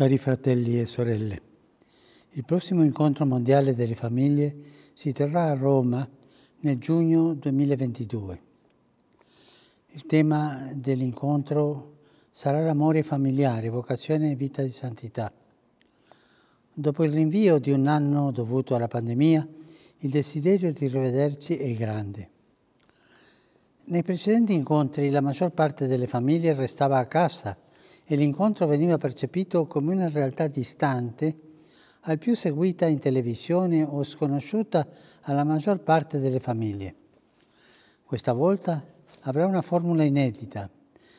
Cari fratelli e sorelle, il prossimo incontro mondiale delle famiglie si terrà a Roma nel giugno 2022. Il tema dell'incontro sarà l'amore familiare, vocazione e vita di santità. Dopo il rinvio di un anno dovuto alla pandemia, il desiderio di rivederci è grande. Nei precedenti incontri la maggior parte delle famiglie restava a casa e l'incontro veniva percepito come una realtà distante, al più seguita in televisione o sconosciuta alla maggior parte delle famiglie. Questa volta avrà una formula inedita,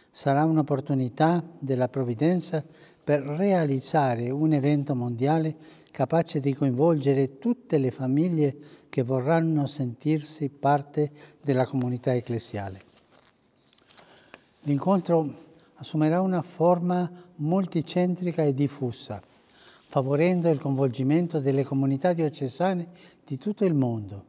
sarà un'opportunità della provvidenza per realizzare un evento mondiale capace di coinvolgere tutte le famiglie che vorranno sentirsi parte della comunità ecclesiale. L'incontro assumerà una forma multicentrica e diffusa, favorendo il coinvolgimento delle comunità diocesane di tutto il mondo.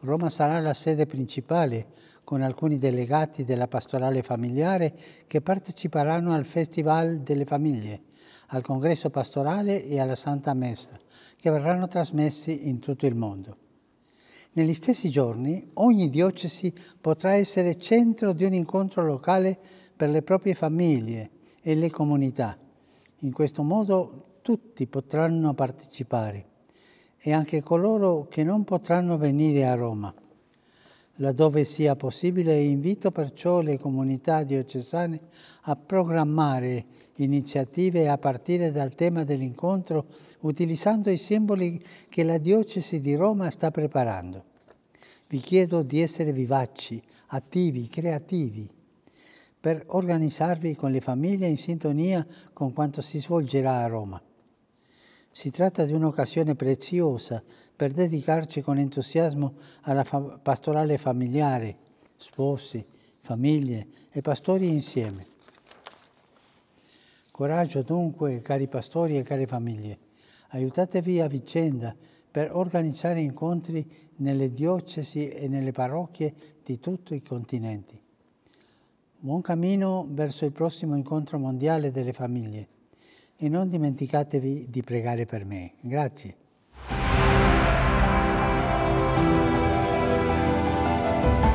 Roma sarà la sede principale, con alcuni delegati della pastorale familiare che parteciperanno al Festival delle Famiglie, al congresso pastorale e alla Santa Messa, che verranno trasmessi in tutto il mondo. Negli stessi giorni ogni diocesi potrà essere centro di un incontro locale per le proprie famiglie e le comunità. In questo modo tutti potranno partecipare e anche coloro che non potranno venire a Roma. Laddove sia possibile invito perciò le comunità diocesane a programmare iniziative a partire dal tema dell'incontro utilizzando i simboli che la diocesi di Roma sta preparando. Vi chiedo di essere vivaci, attivi, creativi per organizzarvi con le famiglie in sintonia con quanto si svolgerà a Roma. Si tratta di un'occasione preziosa per dedicarci con entusiasmo alla fa pastorale familiare, sposi, famiglie e pastori insieme. Coraggio dunque, cari pastori e care famiglie, aiutatevi a vicenda per organizzare incontri nelle diocesi e nelle parrocchie di tutti i continenti buon cammino verso il prossimo incontro mondiale delle famiglie e non dimenticatevi di pregare per me. Grazie. thank you